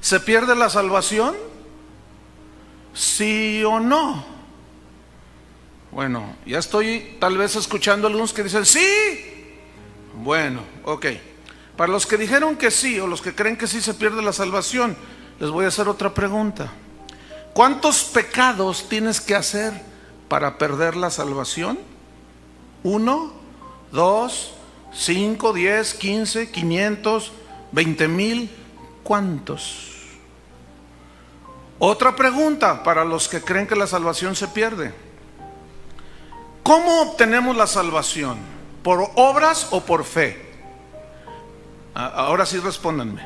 ¿Se pierde la salvación? ¿Sí o no? Bueno, ya estoy tal vez escuchando algunos que dicen, sí. Bueno, ok. Para los que dijeron que sí o los que creen que sí se pierde la salvación, les voy a hacer otra pregunta. ¿Cuántos pecados tienes que hacer para perder la salvación? ¿Uno? ¿Dos? ¿Cinco? ¿Diez? ¿Quince? ¿Quinientos? ¿Veinte mil? ¿Cuántos? Otra pregunta para los que creen que la salvación se pierde. ¿Cómo obtenemos la salvación? ¿Por obras o por fe? Ahora sí respóndanme.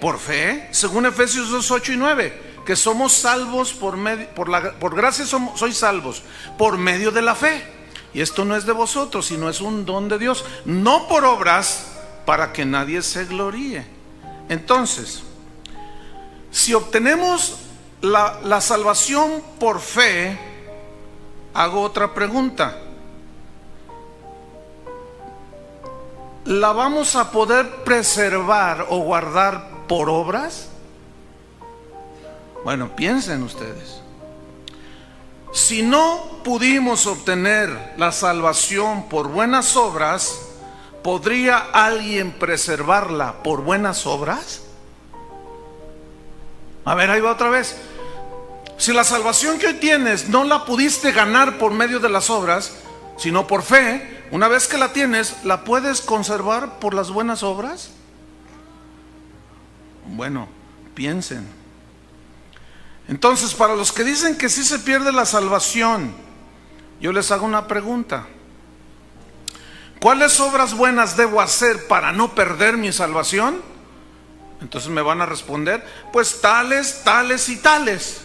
¿Por fe? Según Efesios 2, 8 y 9, que somos salvos por, medio, por, la, por gracia somos, sois salvos, por medio de la fe. Y esto no es de vosotros, sino es un don de Dios, no por obras para que nadie se gloríe. Entonces, si obtenemos la, salvación por fe, hago otra pregunta. ¿la vamos a poder preservar o guardar por obras? Bueno, piensen ustedes. Si no pudimos obtener la salvación por buenas obras, ¿podría alguien preservarla por buenas obras? A ver, ahí va otra vez. Si la salvación que hoy tienes no la pudiste ganar por medio de las obras, sino por fe, una vez que la tienes, ¿la puedes conservar por las buenas obras? Bueno, piensen. Entonces, para los que dicen que sí se pierde la salvación, yo les hago una pregunta. ¿Cuáles obras buenas debo hacer para no perder mi salvación? Entonces me van a responder, pues tales, tales y tales.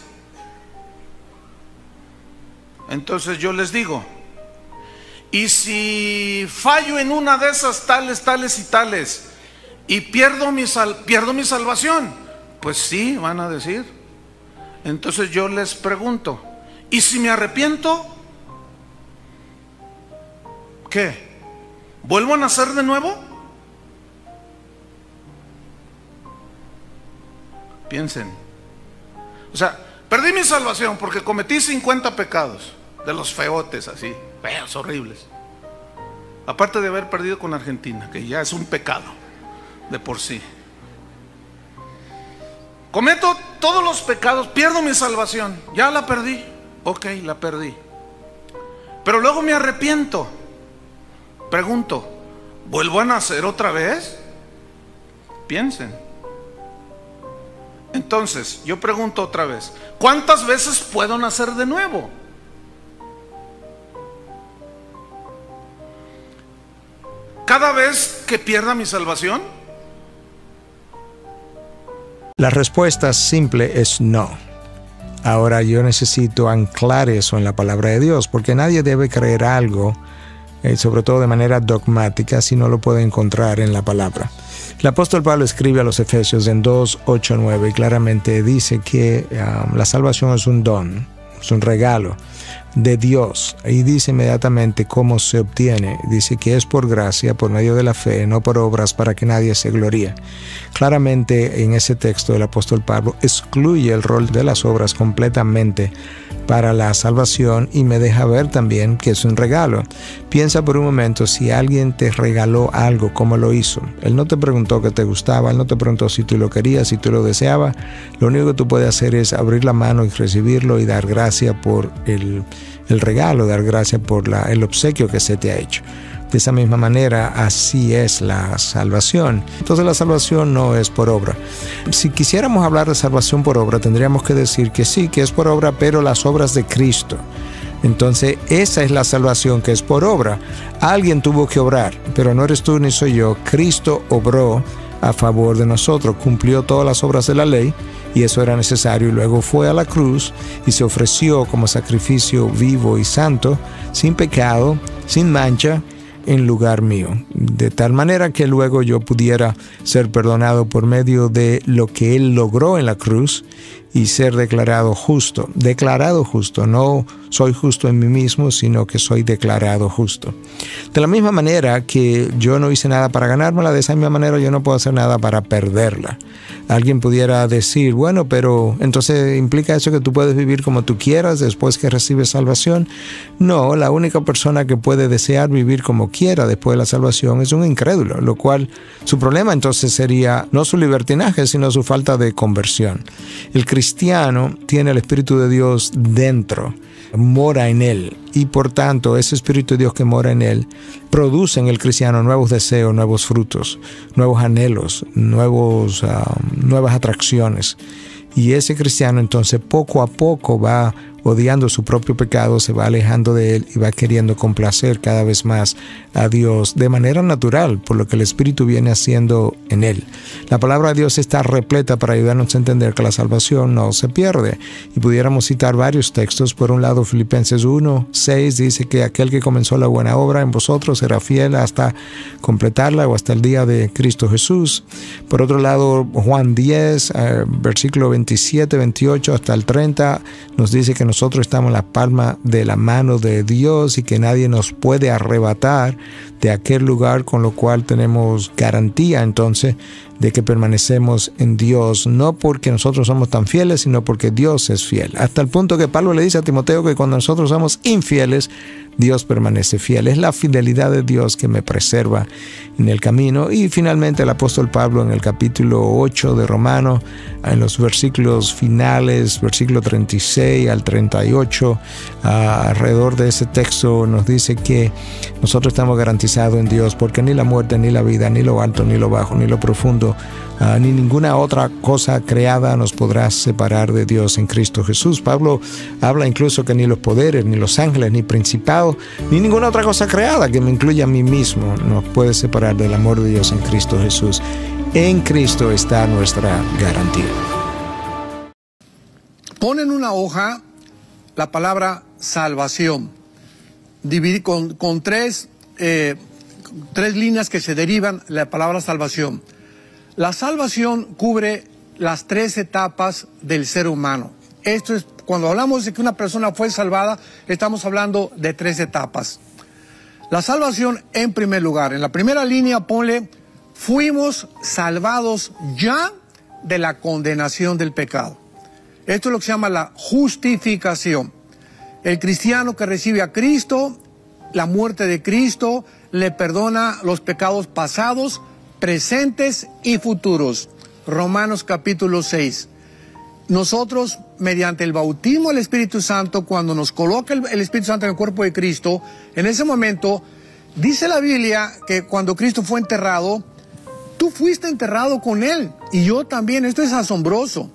Entonces yo les digo, y si fallo en una de esas tales, tales y tales, y pierdo mi, pierdo mi salvación, pues sí, van a decir. Entonces yo les pregunto, ¿y si me arrepiento? ¿Qué? ¿Vuelvo a nacer de nuevo? Piensen. O sea, perdí mi salvación porque cometí 50 pecados, de los feotes así feos, horribles. Aparte de haber perdido con Argentina, que ya es un pecado de por sí. Cometo todos los pecados, pierdo mi salvación, ya la perdí. Ok, la perdí. Pero luego me arrepiento. Pregunto, ¿vuelvo a nacer otra vez? Piensen. Entonces, yo pregunto otra vez, ¿cuántas veces puedo nacer de nuevo? cada vez que pierda mi salvación? La respuesta simple es no. Ahora yo necesito anclar eso en la palabra de Dios, porque nadie debe creer algo, eh, sobre todo de manera dogmática, si no lo puede encontrar en la palabra. El apóstol Pablo escribe a los Efesios en 2, 8, 9 y claramente dice que um, la salvación es un don, es un regalo de Dios. Y dice inmediatamente cómo se obtiene. Dice que es por gracia, por medio de la fe, no por obras para que nadie se gloríe. Claramente en ese texto el apóstol Pablo excluye el rol de las obras completamente para la salvación y me deja ver también que es un regalo. Piensa por un momento si alguien te regaló algo, ¿cómo lo hizo? Él no te preguntó que te gustaba, él no te preguntó si tú lo querías, si tú lo deseabas. Lo único que tú puedes hacer es abrir la mano y recibirlo y dar gracia por el, regalo, dar gracia por la, el obsequio que se te ha hecho. De esa misma manera, así es la salvación. Entonces la salvación no es por obra. Si quisiéramos hablar de salvación por obra, tendríamos que decir que sí, que es por obra, pero las obras de Cristo. Entonces, esa es la salvación que es por obra. Alguien tuvo que obrar, pero no eres tú ni soy yo. Cristo obró a favor de nosotros, cumplió todas las obras de la ley y eso era necesario y luego fue a la cruz y se ofreció como sacrificio vivo y santo, sin pecado, sin mancha en lugar mío, de tal manera que luego yo pudiera ser perdonado por medio de lo que Él logró en la cruz y ser declarado justo. Declarado justo, no soy justo en mí mismo, sino que soy declarado justo. De la misma manera que yo no hice nada para ganármela, de esa misma manera yo no puedo hacer nada para perderla. Alguien pudiera decir, bueno, pero entonces implica eso que tú puedes vivir como tú quieras después que recibes salvación. No, la única persona que puede desear vivir como quiera después de la salvación es un incrédulo, lo cual su problema entonces sería no su libertinaje, sino su falta de conversión. El cristiano tiene el Espíritu de Dios dentro, mora en él y por tanto ese Espíritu de Dios que mora en él produce en el cristiano nuevos deseos, nuevos frutos, nuevos anhelos, nuevos, ah, nuevas atracciones. Y ese cristiano entonces poco a poco va odiando su propio pecado, se va alejando de él y va queriendo complacer cada vez más a Dios de manera natural, por lo que el Espíritu viene haciendo en él. La palabra de Dios está repleta para ayudarnos a entender que la salvación no se pierde. Y pudiéramos citar varios textos. Por un lado, Filipenses 1, 6 dice que aquel que comenzó la buena obra en vosotros será fiel hasta completarla o hasta el día de Cristo Jesús. Por otro lado, Juan 10, eh, versículo 27, 28 hasta el 30, nos dice que nosotros estamos en la palma de la mano de Dios y que nadie nos puede arrebatar de aquel lugar con lo cual tenemos garantía. Entonces de que permanecemos en Dios, no porque nosotros somos tan fieles, sino porque Dios es fiel. Hasta el punto que Pablo le dice a Timoteo que cuando nosotros somos infieles, Dios permanece fiel. Es la fidelidad de Dios que me preserva en el camino. Y finalmente el apóstol Pablo en el capítulo 8 de Romano, en los versículos finales, versículo 36 al 38, alrededor de ese texto nos dice que nosotros estamos garantizados en Dios porque ni la muerte, ni la vida, ni lo alto, ni lo bajo, ni lo profundo, Ah, ni ninguna otra cosa creada nos podrá separar de Dios en Cristo Jesús. Pablo habla incluso que ni los poderes, ni los ángeles, ni principados, ni ninguna otra cosa creada que me incluya a mí mismo nos puede separar del amor de Dios en Cristo Jesús. En Cristo está nuestra garantía. Pon en una hoja la palabra salvación, con, tres, eh, tres líneas que se derivan la palabra salvación. La salvación cubre las tres etapas del ser humano. Esto es, cuando hablamos de que una persona fue salvada, estamos hablando de tres etapas. La salvación en primer lugar. En la primera línea ponle, fuimos salvados ya de la condenación del pecado. Esto es lo que se llama la justificación. El cristiano que recibe a Cristo, la muerte de Cristo, le perdona los pecados pasados, presentes y futuros. Romanos capítulo 6. Nosotros, mediante el bautismo del Espíritu Santo, cuando nos coloca el, Espíritu Santo en el cuerpo de Cristo, en ese momento, dice la Biblia que cuando Cristo fue enterrado, tú fuiste enterrado con Él y yo también. Esto es asombroso.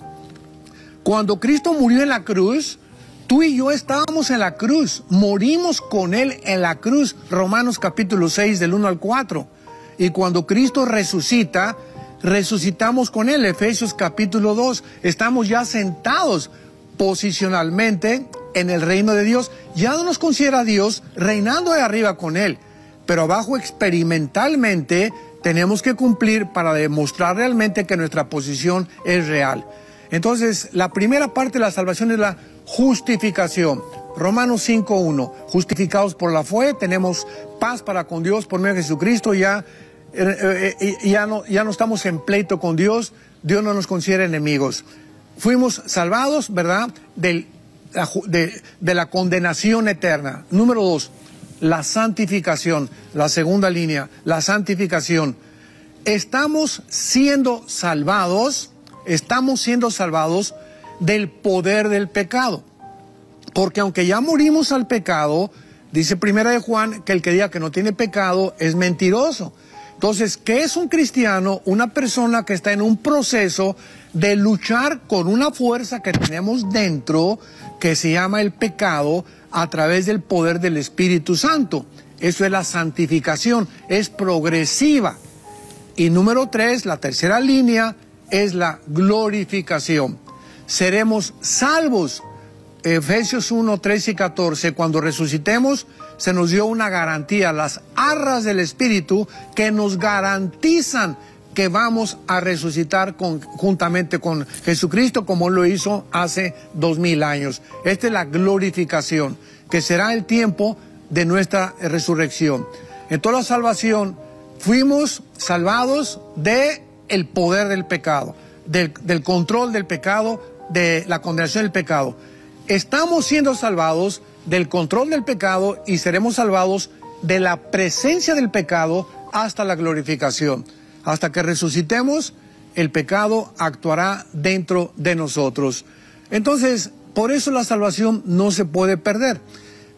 Cuando Cristo murió en la cruz, tú y yo estábamos en la cruz, morimos con Él en la cruz. Romanos capítulo 6 del 1 al 4. Y cuando Cristo resucita, resucitamos con Él. Efesios capítulo 2. Estamos ya sentados posicionalmente en el reino de Dios. Ya no nos considera Dios reinando de arriba con Él. Pero abajo experimentalmente tenemos que cumplir para demostrar realmente que nuestra posición es real. Entonces, la primera parte de la salvación es la justificación. Romanos 5.1, justificados por la fe, tenemos paz para con Dios por medio de Jesucristo, ya ya, no, ya no estamos en pleito con Dios, Dios no nos considera enemigos. Fuimos salvados, ¿verdad? de, de la condenación eterna. Número dos, la santificación, la segunda línea, la santificación. Estamos siendo salvados, estamos siendo salvados del poder del pecado. Porque aunque ya morimos al pecado, dice Primera de Juan que el que diga que no tiene pecado es mentiroso. Entonces, ¿qué es un cristiano? Una persona que está en un proceso de luchar con una fuerza que tenemos dentro, que se llama el pecado, a través del poder del Espíritu Santo. Eso es la santificación, es progresiva. Y número tres, la tercera línea, es la glorificación. Seremos salvos. Efesios 1, 13 y 14, cuando resucitemos, se nos dio una garantía, las arras del Espíritu que nos garantizan que vamos a resucitar juntamente con Jesucristo como lo hizo hace dos mil años. Esta es la glorificación, que será el tiempo de nuestra resurrección. En toda la salvación fuimos salvados de el poder del pecado, del control del pecado, de la condenación del pecado. Estamos siendo salvados del control del pecado y seremos salvados de la presencia del pecado hasta la glorificación. Hasta que resucitemos, el pecado actuará dentro de nosotros. Entonces, por eso la salvación no se puede perder.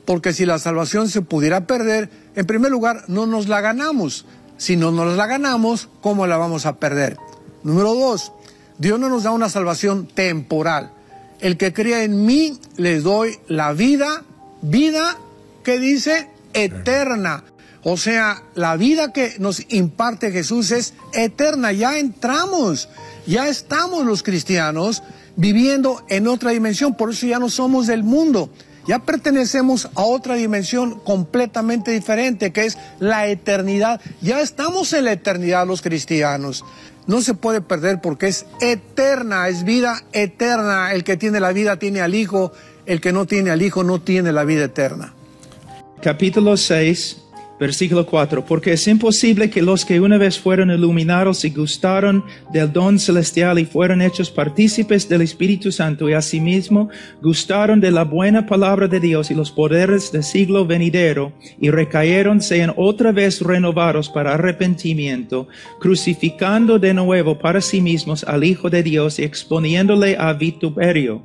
Porque si la salvación se pudiera perder, en primer lugar, no nos la ganamos. Si no nos la ganamos, ¿cómo la vamos a perder? Número dos, Dios no nos da una salvación temporal. El que crea en mí, les doy la vida, vida que dice eterna. O sea, la vida que nos imparte Jesús es eterna. Ya entramos, ya estamos los cristianos viviendo en otra dimensión. Por eso ya no somos del mundo. Ya pertenecemos a otra dimensión completamente diferente, que es la eternidad. Ya estamos en la eternidad los cristianos. No se puede perder porque es eterna, es vida eterna. El que tiene la vida tiene al Hijo, el que no tiene al Hijo no tiene la vida eterna. Capítulo 6, Versículo 4. Porque es imposible que los que una vez fueron iluminados y gustaron del don celestial y fueron hechos partícipes del Espíritu Santo y asimismo gustaron de la buena palabra de Dios y los poderes del siglo venidero y recayeron sean otra vez renovados para arrepentimiento, crucificando de nuevo para sí mismos al Hijo de Dios y exponiéndole a vituperio.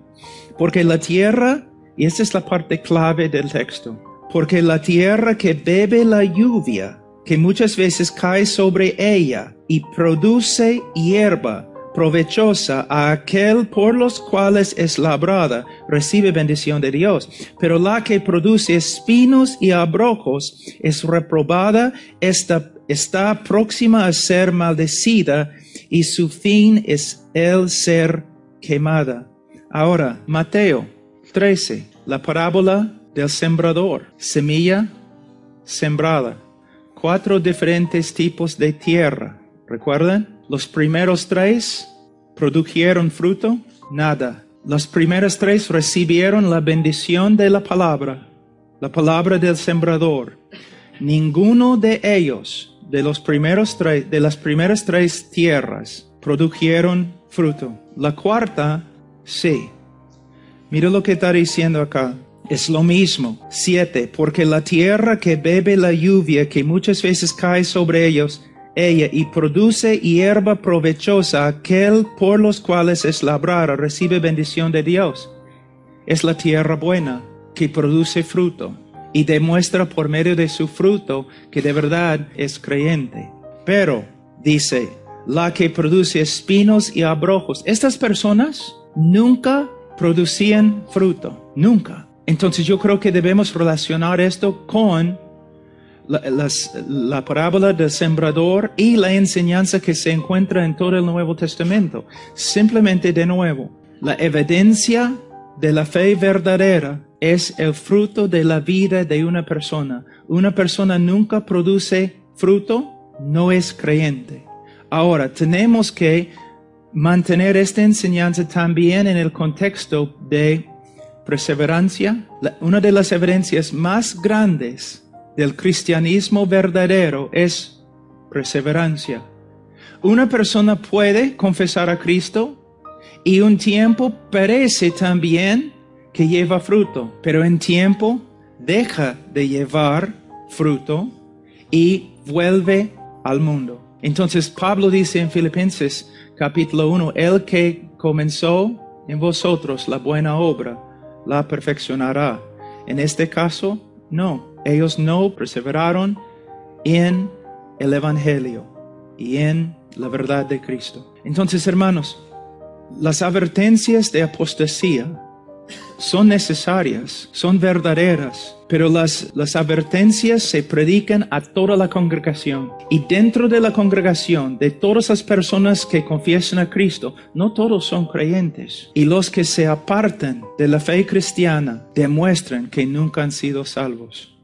Porque la tierra, y esta es la parte clave del texto, porque la tierra que bebe la lluvia, que muchas veces cae sobre ella y produce hierba provechosa a aquel por los cuales es labrada, recibe bendición de Dios. Pero la que produce espinos y abrojos es reprobada, está, próxima a ser maldecida y su fin es el ser quemada. Ahora, Mateo 13, la parábola del sembrador, semilla sembrada, cuatro diferentes tipos de tierra. ¿Recuerdan? Los primeros tres produjeron fruto, nada. Los primeros tres recibieron la bendición de la palabra, la palabra del sembrador. Ninguno de ellos, de los primeros tres, de las primeras tres tierras, produjeron fruto. La cuarta, sí. Mira lo que está diciendo acá. Es lo mismo. Siete, porque la tierra que bebe la lluvia que muchas veces cae sobre ellos, ella y produce hierba provechosa, aquel por los cuales es labrada recibe bendición de Dios. Es la tierra buena que produce fruto y demuestra por medio de su fruto que de verdad es creyente. Pero, dice, la que produce espinos y abrojos, estas personas nunca producían fruto, nunca. Entonces yo creo que debemos relacionar esto con la, parábola del sembrador y la enseñanza que se encuentra en todo el Nuevo Testamento. Simplemente de nuevo, la evidencia de la fe verdadera es el fruto de la vida de una persona. Una persona nunca produce fruto, no es creyente. Ahora, tenemos que mantener esta enseñanza también en el contexto de perseverancia, una de las evidencias más grandes del cristianismo verdadero es perseverancia. Una persona puede confesar a Cristo y un tiempo parece también que lleva fruto, pero en tiempo deja de llevar fruto y vuelve al mundo. Entonces Pablo dice en Filipenses capítulo 1, el que comenzó en vosotros la buena obra, la perfeccionará. En este caso, no. Ellos no perseveraron en el Evangelio y en la verdad de Cristo. Entonces, hermanos, las advertencias de apostasía son necesarias, son verdaderas, pero las, las advertencias se predican a toda la congregación. Y dentro de la congregación, de todas las personas que confiesan a Cristo, no todos son creyentes. Y los que se apartan de la fe cristiana demuestran que nunca han sido salvos.